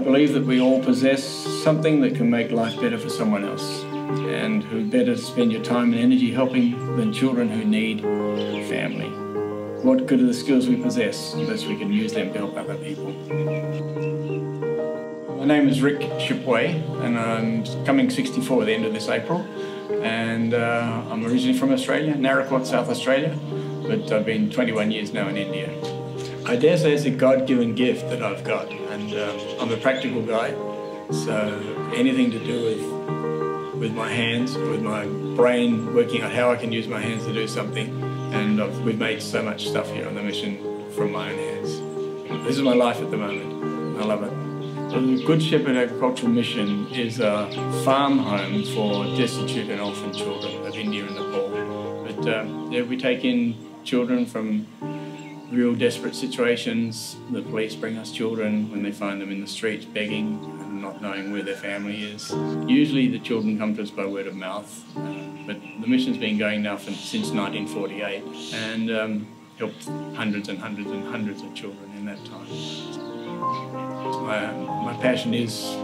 believe that we all possess something that can make life better for someone else. And who better to spend your time and energy helping than children who need family? What good are the skills we possess unless we can use them to help other people? My name is Rick Shipway, and I'm coming 64 at the end of this April. And uh, I'm originally from Australia, Naracoorte, South Australia, but I've been 21 years now in India. I dare say it's a God-given gift that I've got, and uh, I'm a practical guy, so anything to do with with my hands, with my brain, working out how I can use my hands to do something, and I've, we've made so much stuff here on the mission from my own hands. This is my life at the moment. I love it. The Good Shepherd Agricultural Mission is a farm home for destitute and orphan children of India and Nepal. But um, yeah, we take in children from real desperate situations. The police bring us children when they find them in the streets begging and not knowing where their family is. Usually the children come to us by word of mouth, uh, but the mission's been going now since 1948 and um, helped hundreds and hundreds and hundreds of children in that time. My, my passion is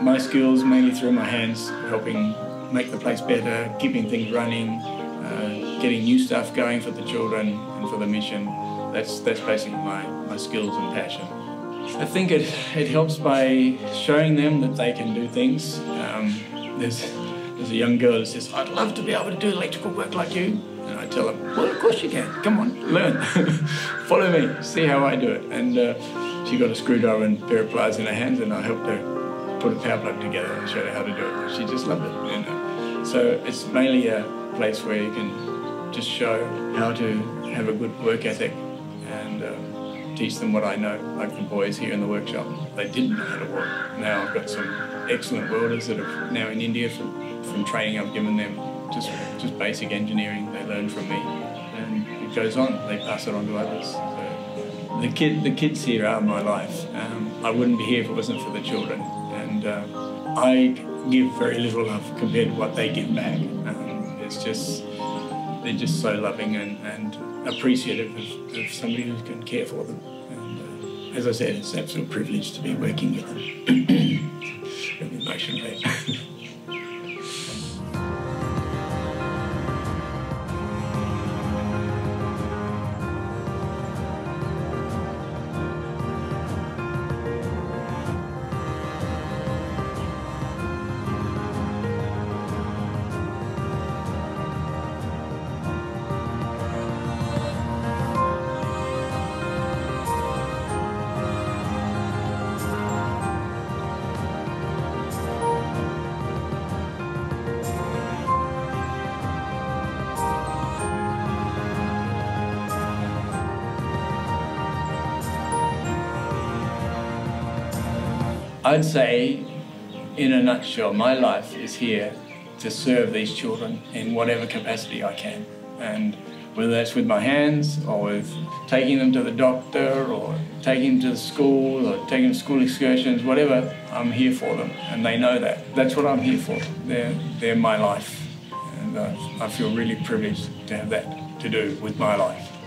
my skills mainly through my hands, helping make the place better, keeping things running, uh, getting new stuff going for the children and for the mission. That's, that's basically my, my skills and passion. I think it, it helps by showing them that they can do things. Um, there's, there's a young girl that says, I'd love to be able to do electrical work like you. And I tell her, well, of course you can. Come on, learn. Follow me, see how I do it. And uh, she got a screwdriver and a pair of pliers in her hands and I helped her put a power plug together and showed her how to do it. She just loved it. You know? So it's mainly a place where you can just show how to have a good work ethic teach them what I know, like the boys here in the workshop. They didn't know how to work. Now I've got some excellent welders that are now in India from, from training I've given them, just, just basic engineering they learned from me. And it goes on, they pass it on to others. So the, kid, the kids here are my life. Um, I wouldn't be here if it wasn't for the children. And uh, I give very little love compared to what they give back. Um, it's just, they're just so loving and, and appreciative of, of, somebody who can care for them. And uh, as I said, it's an absolute privilege to be working with them. really emotionally. I'd say, in a nutshell, my life is here to serve these children in whatever capacity I can. And whether that's with my hands or with taking them to the doctor or taking them to the school or taking them to school excursions, whatever, I'm here for them. And they know that. That's what I'm here for. They're, they're my life. And uh, I feel really privileged to have that to do with my life.